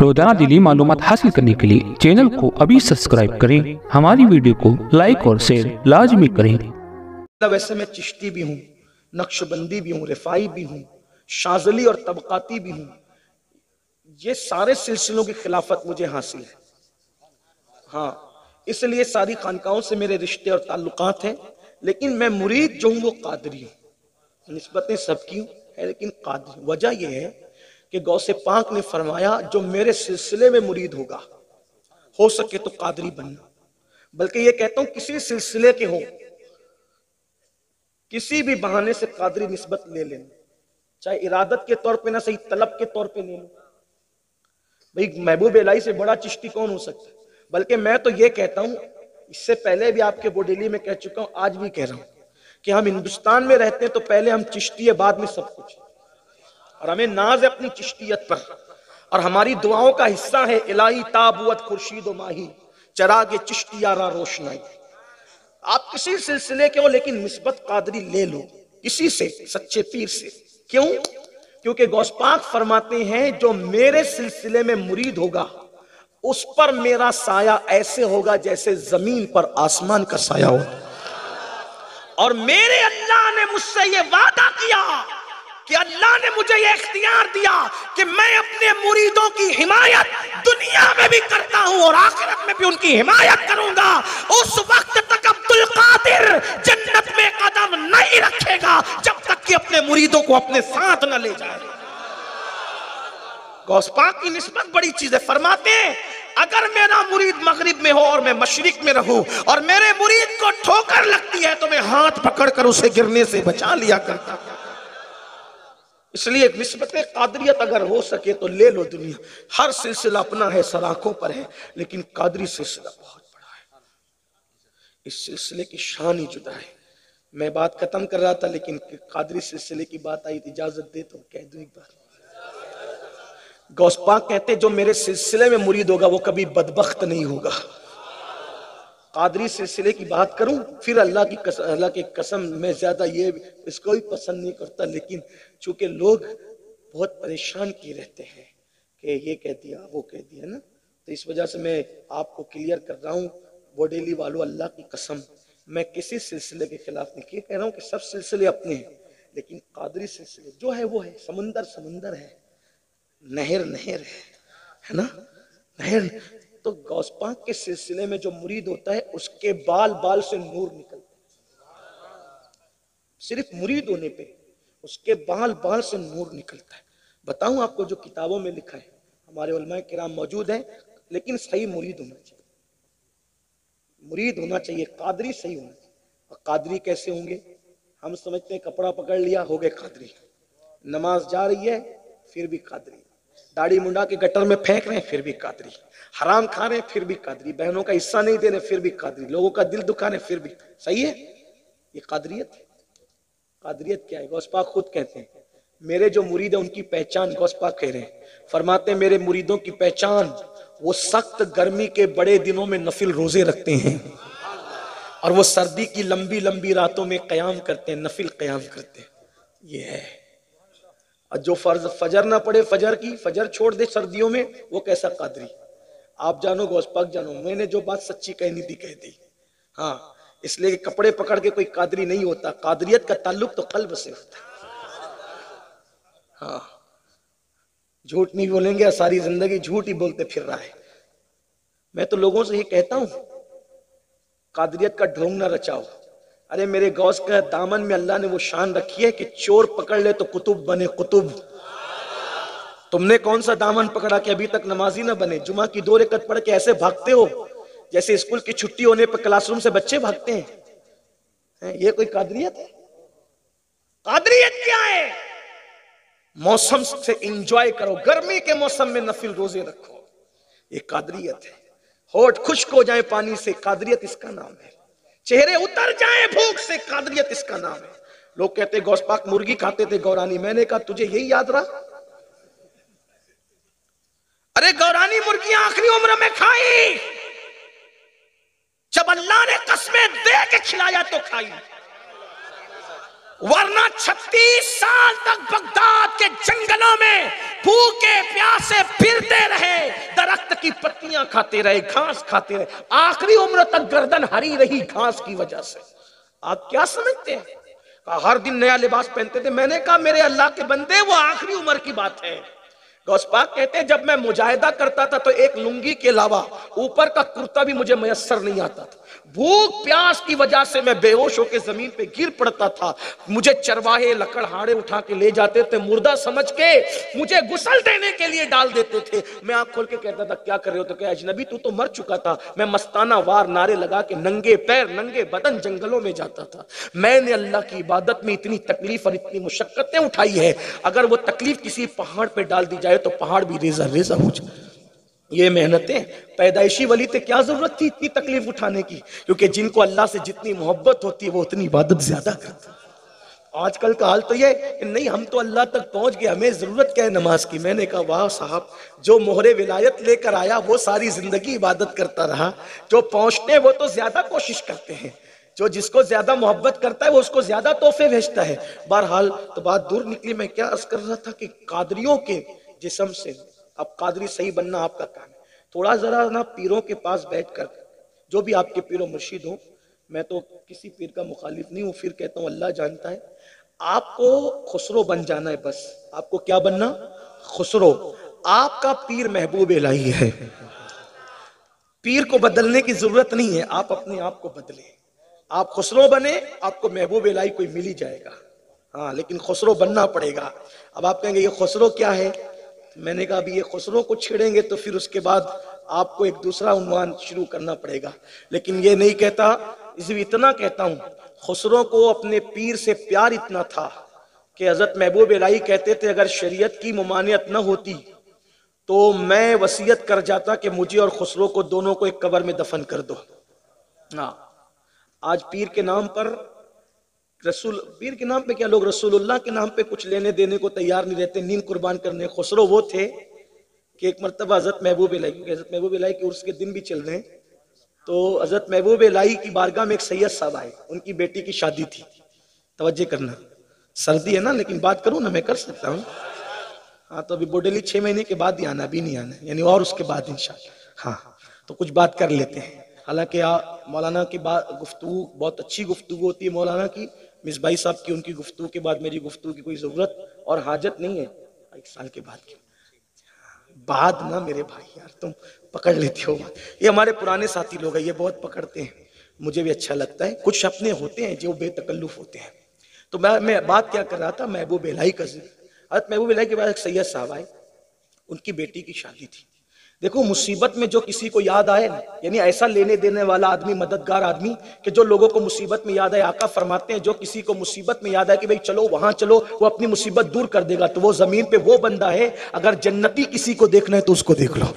रोज़ाना दिली मालूम हासिल करने के लिए चैनल को अभी सब्सक्राइब करें। हमारी वीडियो को लाइक और शेयर लाजमी करें। वैसे मैं चिश्ती भी हूँ, नक्शबंदी भी हूँ, रिफाई भी हूँ, शाजली और तबकाती भी हूँ। ये सारे सिलसिलों की खिलाफत मुझे हासिल है। हाँ इसलिए सारी खानकाओं से मेरे रिश्ते और ताल्लुकात हैं, लेकिन मैं मुरीद जो हूँ वो कादरी हूँ। नस्बतें सबकी हूँ लेकिन वजह यह है कि गौ से पाक ने फरमाया, जो मेरे सिलसिले में मुरीद होगा। हो सके तो कादरी बनना। बल्कि ये कहता हूँ, किसी सिलसिले के हो, किसी भी बहाने से कादरी नस्बत ले लेना चाहे इरादत के तौर पे ना सही, तलब के तौर पे ले लो। भाई, महबूब इलाई से बड़ा चिश्ती कौन हो सकता है? बल्कि मैं तो ये कहता हूँ, इससे पहले भी आपके बोडेली में कह चुका हूँ, आज भी कह रहा हूँ कि हम हिंदुस्तान में रहते हैं तो पहले हम चिश्ती है बाद में सब कुछ। और हमें नाज है अपनी चिश्तियत पर। और हमारी दुआओं का हिस्सा है इलाही ताबुत खुर्शीद माही। चराग चिश्तियारा रोशनाई। आप किसी सिलसिले के हो, लेकिन निस्बत कादरी ले लो। किसी से, सच्चे पीर से। क्यों? क्योंकि गौसपाक फरमाते हैं, जो मेरे सिलसिले में मुरीद होगा, उस पर मेरा साया ऐसे होगा जैसे ज़मीन पर आसमान का साया हो। और मेरे अल्लाह ने मुझसे ये वादा किया कि अल्लाह ने मुझे ये इख्तियार दिया कि मैं अपने मुरीदों की हिमायत दुनिया में भी करता हूँ और आखिरत में भी उनकी हिमायत करूँगा। उस वक्त तक अब्दुल कादिर जन्नत में कदम नहीं रखेगा, जब तक कि अपने मुरीदों को अपने साथ न ले जाए। गौसपाक की निस्बत बड़ी चीज़ है। फरमाते हैं, अगर मेरा मुरीद मगरिब में हो और मैं मशरिक में रहूँ और मेरे मुरीद को ठोकर लगती है तो मैं हाथ पकड़कर उसे गिरने से बचा लिया करता इसलिए नस्बत कादरियत अगर हो सके तो ले लो दुनिया। हर सिलसिला अपना है सराखों पर है, लेकिन कादरी सिलसिला बहुत बड़ा है। इस सिलसिले की शान ही जुदा है। मैं बात खत्म कर रहा था, लेकिन कादरी सिलसिले की बात आई थी इजाज़त दे तो कह दू एक बार। गौसपा कहते, जो मेरे सिलसिले में मुरीद होगा, वो कभी बदबख्त नहीं होगा। कादरी सिलसिले की बात करूँ, फिर अल्लाह की अल्लाह की कसम मैं ज़्यादा ये इसको भी पसंद नहीं करता, लेकिन चूँकि लोग बहुत परेशान किए रहते हैं कि ये कह दिया, वो कह दिया ना? तो इस वजह से मैं आपको क्लियर कर रहा हूँ, बोडेली वालों, अल्लाह की कसम, मैं किसी सिलसिले के खिलाफ नहीं कह रहा हूँ कि सब सिलसिले अपने हैं, लेकिन कादरी सिलसिले जो है, वो है, समंदर समंदर है, नहर नहर है है ना? नहर तो गौसपाक के सिलसिले में जो मुरीद होता है, उसके बाल बाल से नूर निकलता है। सिर्फ़ मुरीद होने पे, उसके बाल बाल से नूर निकलता है। बताऊँ आपको जो किताबों में लिखा है, हमारे उलमा किराम मौजूद हैं, लेकिन सही मुरीद होना चाहिए। मुरीद होना चाहिए, कादरी सही होना चाहिए। और कादरी कैसे होंगे? हम समझते हैं, कपड़ा पकड़ लिया, हो गए कादरी। नमाज़ जा रही है, फिर भी कादरी। दाढ़ी मुंडा के गटर में फेंक रहे हैं, फिर भी कादरी। हराम खा रहे हैं, फिर भी कादरी। बहनों का हिस्सा नहीं दे रहे, फिर भी कादरी। लोगों का दिल दुखा रहे फिर भी। सही है? ये कादरियत कादरियत क्या है? गौसपा खुद कहते हैं, मेरे जो मुरीद है, उनकी पहचान गौसपा कह रहे हैं। फरमाते हैं, मेरे मुरीदों की पहचान, वो सख्त गर्मी के बड़े दिनों में नफिल रोज़े रखते हैं। और वो सर्दी की लंबी लंबी रातों में कयाम करते हैं, नफिल कयाम करते हैं। ये है। और जो फ़र्ज़, फजर ना पड़े फजर की, फजर छोड़ दे सर्दियों में, वो कैसा कादरी? आप जानो गौसपाक जानो, मैंने जो बात सच्ची कहनी थी, कह दी। हाँ इसलिए कपड़े पकड़ के कोई कादरी नहीं होता। कादरियत का ताल्लुक तो कल्ब से होता हाँ झूठ नहीं बोलेंगे, सारी ज़िंदगी झूठ ही बोलते फिर रहा है। मैं तो लोगों से ये कहता हूँ, कादरियत का ढोंग ना रचाओ। अरे मेरे गौस का दामन में अल्लाह ने वो शान रखी है कि चोर पकड़ ले तो कुतुब बने कुतुब। तुमने कौन सा दामन पकड़ा कि अभी तक नमाजी ना बने? जुमा की दो रेकत पढ़ के ऐसे भागते हो, जैसे स्कूल की छुट्टी होने पर क्लासरूम से बच्चे भागते हैं। है? ये कोई कादरियत है? कादरियत क्या है? मौसम से इंजॉय करो, गर्मी के मौसम में नफिल रोज़े रखो। ये कादरियत है। होठ खुश्क हो जाए पानी से, कादरियत इसका नाम है। चेहरे उतर जाए, भूख से कादरियत इसका नाम है। लोग कहते गौसपाक मुर्गी खाते थे, गौरानी, मैंने कहा, तुझे यही याद रहा? अरे गौरानी, मुर्गियाँ आखिरी उम्र में खाई। जब अल्लाह ने कस्में दे के खिलाया तो खाई। वरना 36 साल तक बगदाद के जंगलों में भूखे प्यासे फिरते रहे, दरख्त की पत्तियाँ खाते रहे, घास खाते रहे। आखिरी उम्र तक गर्दन हरी रही घास की वजह से। आप क्या समझते हैं? हर दिन नया लिबास पहनते थे। मैंने कहा, मेरे अल्लाह के बंदे, वो आखिरी उम्र की बात है। गौसपाक कहते हैं, जब मैं मुजाहिदा करता था तो एक लुंगी के अलावा ऊपर का कुर्ता भी मुझे मयसर नहीं आता था। भूख प्यास की वजह से मैं बेहोश होकर ज़मीन पे गिर पड़ता था। मुझे चरवाहे लकड़हाड़े उठा के ले जाते थे, मुर्दा समझ के मुझे गुसल देने के लिए डाल देते थे। मैं आँख खोल के कहता था, क्या कर रहे हो तो क्या अजनबी, तू तो मर चुका था। मैं मस्ताना वार, नारे लगा के नंगे पैर, नंगे बदन जंगलों में जाता था। मैंने अल्लाह की इबादत में इतनी तकलीफ़ और इतनी मुशक्कतें उठाई है। अगर वो तकलीफ़ किसी पहाड़ पर डाल दी जाए तो पहाड़ भी रेजा रेजा हो जाए। ये मेहनतें, पैदाइशी वली थे क्या ज़रूरत थी इतनी तकलीफ़ उठाने की? क्योंकि जिनको अल्लाह से जितनी मोहब्बत होती है, वो उतनी इबादत ज़्यादा करते आजकल का हाल तो ये नहीं, हम तो अल्लाह तक पहुँच गए, हमें ज़रूरत क्या है नमाज़ की? मैंने कहा, वाह साहब, जो मोहरे विलायत लेकर आया, वो सारी ज़िंदगी इबादत करता रहा। जो पहुँचते वो तो ज़्यादा कोशिश करते हैं। जो जिसको ज़्यादा मोहब्बत करता है, वो उसको ज़्यादा तोहफे भेजता है। बहरहाल तो बात दूर निकली। मैं क्या अर्ज़ कर रहा था कि कादरियों के जिसम से अब कादरी सही बनना आपका काम है। थोड़ा जरा ना पीरों के पास बैठ कर जो भी आपके पीरों मुर्शीद हो, मैं तो किसी पीर का मुखालिफ नहीं हूँ, फिर कहता हूँ, अल्लाह जानता है। आपको खुसरो बन जाना है बस। आपको क्या बनना? खुसरो। आपका पीर महबूब इलाही है। पीर को बदलने की ज़रूरत नहीं है, आप अपने आप को बदले। आप खुसरो बने, आपको महबूब इलाही कोई मिल ही जाएगा। हाँ लेकिन खुसरो बनना पड़ेगा। अब आप कहेंगे, ये खुसरो क्या है? मैंने कहा अभी ये खुसरो को छेड़ेंगे तो फिर उसके बाद आपको एक दूसरा उन्वान शुरू करना पड़ेगा। लेकिन ये नहीं कहता इसलिए इतना कहता हूँ, खुसरो को अपने पीर से प्यार इतना था कि हज़रत महबूब इलाही कहते थे, अगर शरीयत की ममानियत न होती तो मैं वसीयत कर जाता कि मुझे और खुसरों को दोनों को एक कबर में दफन कर दो। हाँ आज पीर के नाम पर रसूल पीर के नाम पे क्या लोग रसूलुल्लाह के नाम पे कुछ लेने देने को तैयार नहीं रहते, नींद कुर्बान करने, खुसरो वो थे कि एक मरतबा हज़रत महबूब लाई क्योंकि हज़रत महबूब लाई के उर्स के दिन भी चल रहे हैं तो हज़रत महबूब लाई की बारगाह में एक सैयद साहब आए, उनकी बेटी की शादी थी, तवज्जे करना। सर्दी है ना, लेकिन बात करूँ ना, मैं कर सकता हूँ। हाँ तो अभी बोडेली छह महीने के बाद ही आना, अभी नहीं आना, यानी और उसके बाद इंशा हाँ तो कुछ बात कर लेते हैं। हालाँकि मौलाना की बात गुफ्तु बहुत अच्छी गुफ्तु होती है मौलाना की मिस भाई साहब की उनकी गुफ्तु के बाद मेरी गुफ्तु की कोई ज़रूरत और हाजत नहीं है। एक साल के बाद की बाद ना मेरे भाई, यार तुम पकड़ लेते हो ये हमारे पुराने साथी लोग हैं, ये बहुत पकड़ते हैं। मुझे भी अच्छा लगता है। कुछ अपने होते हैं जो बेतकल्लुफ होते हैं। तो मैं मैं बात क्या कर रहा था? महबूब इलाही का ज़िक्र। महबूब इलाही के बाद एक सैयद साहब आए। उनकी बेटी की शादी थी। देखो, मुसीबत में जो किसी को याद आए ना यानी ऐसा लेने देने वाला आदमी, मददगार आदमी, कि जो लोगों को मुसीबत में याद आए, आका फरमाते हैं, जो किसी को मुसीबत में याद आए कि भाई चलो, वहाँ चलो, वो अपनी मुसीबत दूर कर देगा तो वो ज़मीन पे वो बंदा है, अगर जन्नती किसी को देखना है तो उसको देख लो।